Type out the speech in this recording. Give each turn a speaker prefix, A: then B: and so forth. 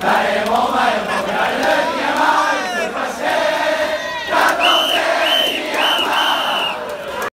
A: I am on my dai